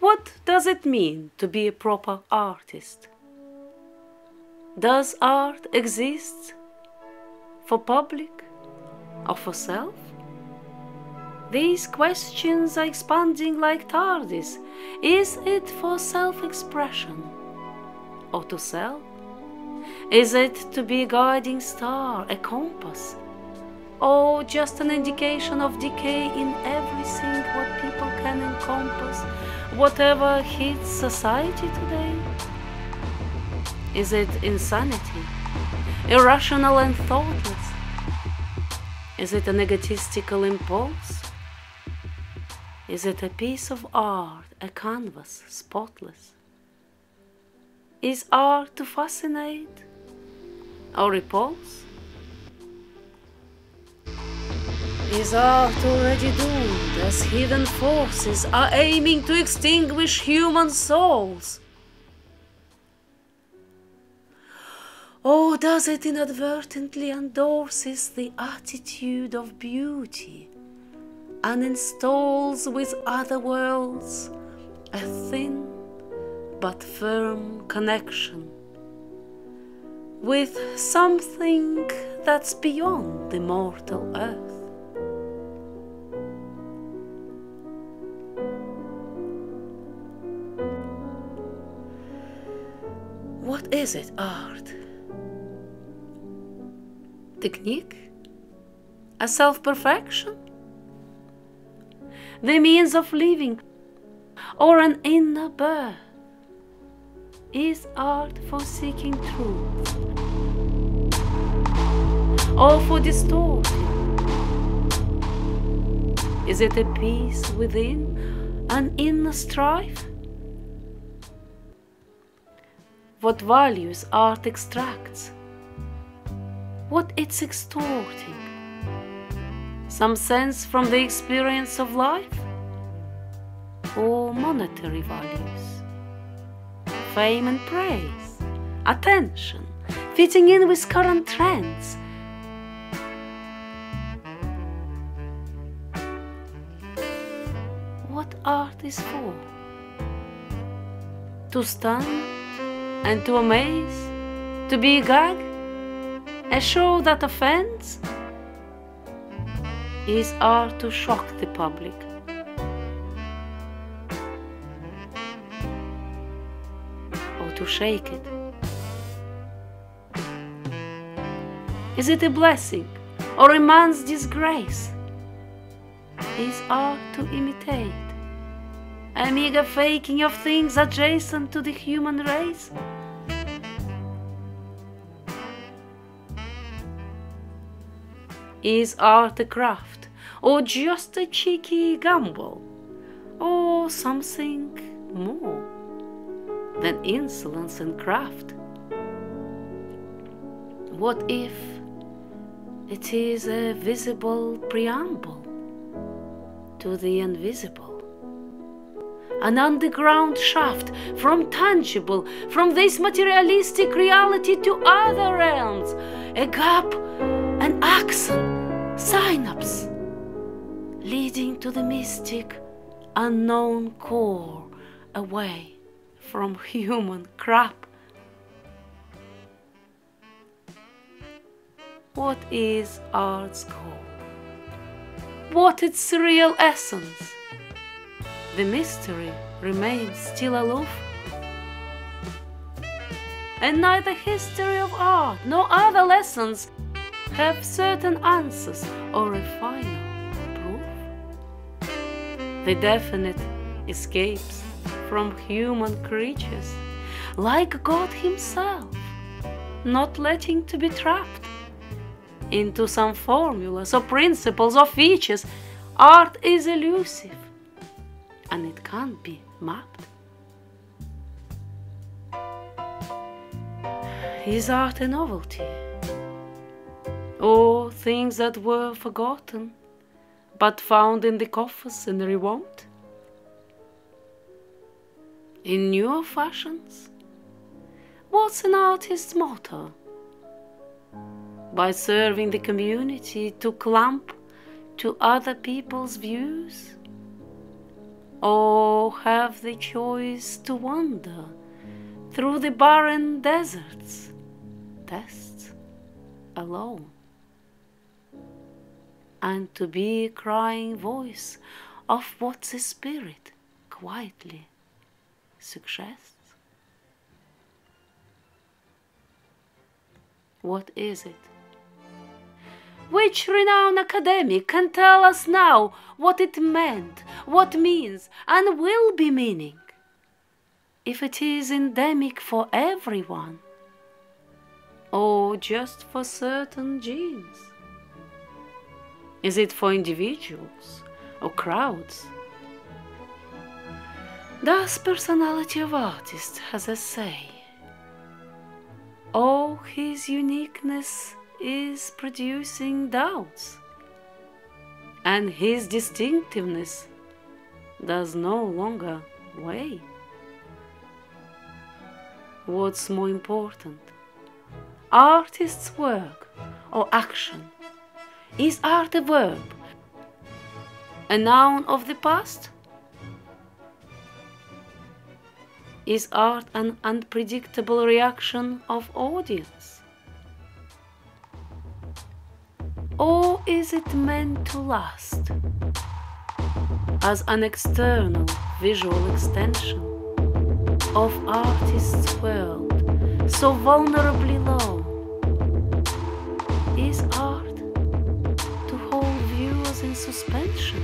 What does it mean to be a proper artist? Does art exist for public or for self? These questions are expanding like TARDIS. Is it for self expression or to sell? Is it to be a guiding star, a compass, or just an indication of decay in everything what people can encompass, whatever hits society today? Is it insanity, irrational and thoughtless? Is it an egotistical impulse? Is it a piece of art, a canvas, spotless? Is art to fascinate or repulse? Is art already doomed as hidden forces are aiming to extinguish human souls? Or does it inadvertently endorses the attitude of beauty and installs with other worlds a thin but firm connection with something that's beyond the mortal earth? Is it, art? Technique? A self perfection? The means of living? Or an inner birth? Is art for seeking truth? Or for distorting? Is it a peace within, an inner strife? What values art extracts? What it's extorting? Some sense from the experience of life? Or monetary values? Fame and praise? Attention? Fitting in with current trends? What art is for? To stun and to amaze? To be a gag? A show that offends? Is art to shock the public? Or to shake it? Is it a blessing or a man's disgrace? Is art to imitate? A meager faking of things adjacent to the human race? Is art a craft, or just a cheeky gamble, or something more than insolence and craft? What if it is a visible preamble to the invisible? An underground shaft from tangible, from this materialistic reality to other realms, a gap an axon, synapse, leading to the mystic, unknown core away from human crap. What is art's core? What its real essence? The mystery remains still aloof. And neither history of art nor other lessons have certain answers or a final proof. The definite escapes from human creatures, like God Himself, not letting to be trapped into some formulas or principles or features. Art is elusive and it can't be mapped. Is art a novelty? Or things that were forgotten, but found in the coffers and rewound? In newer fashions? What's an artist's motto? By serving the community to clamp to other people's views? Or have the choice to wander through the barren deserts, tests alone? And to be crying voice of what the Spirit quietly suggests? What is it? Which renowned academic can tell us now what it meant, what means, and will be meaning? If it is endemic for everyone, or just for certain genes? Is it for individuals or crowds? Thus, personality of artist has a say. All his uniqueness is producing doubts, and his distinctiveness does no longer weigh. What's more important? Artist's work or action? Is art a verb? A noun of the past? Is art an unpredictable reaction of audience? Or is it meant to last as an external visual extension of artist's world so vulnerably low? Suspension?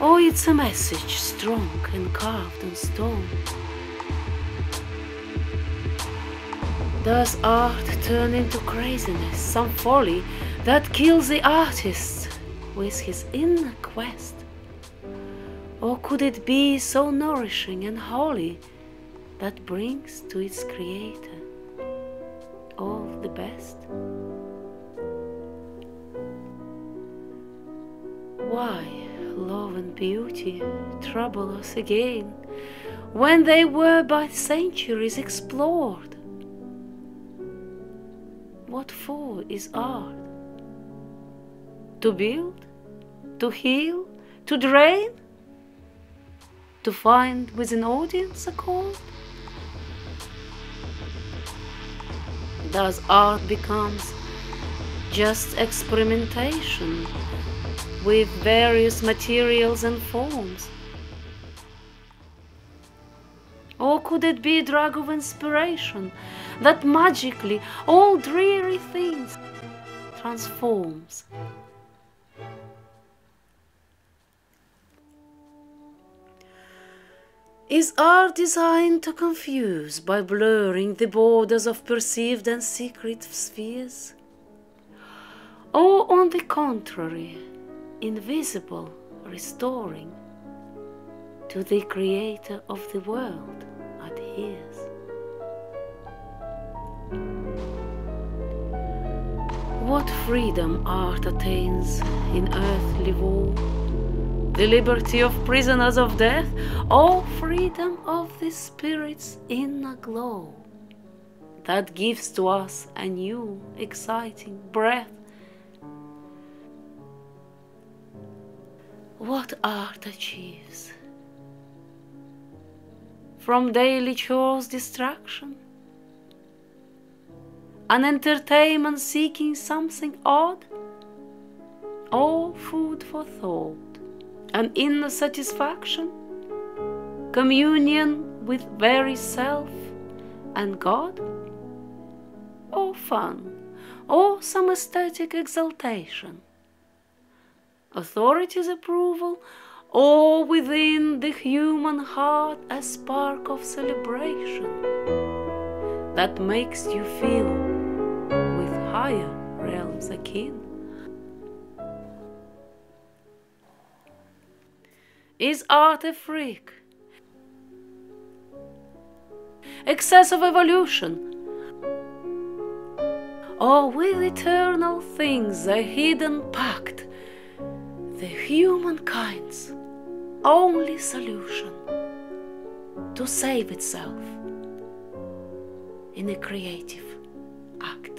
Or it's a message strong and carved in stone? Does art turn into craziness, some folly that kills the artist with his inner quest? Or could it be so nourishing and holy that brings to its creator all the best? Why love and beauty trouble us again when they were by centuries explored? What for is art? To build? To heal? To drain? To find with an audience a chord? Does art becomes just experimentation with various materials and forms? Or could it be a drug of inspiration that magically all dreary things transforms? Is art designed to confuse by blurring the borders of perceived and secret spheres? Or, on the contrary, invisible, restoring to the creator of the world adheres. What freedom art attains in earthly war, the liberty of prisoners of death, or freedom of the spirit's inner glow that gives to us a new, exciting breath what art achieves. From daily chores distraction, an entertainment seeking something odd, all food for thought, an inner satisfaction, communion with very self and God, or fun, or some aesthetic exaltation authority's approval, or within the human heart a spark of celebration that makes you feel with higher realms akin. Is art a freak? Excess of evolution? Or with eternal things a hidden pact the humankind's only solution to save itself in a creative act.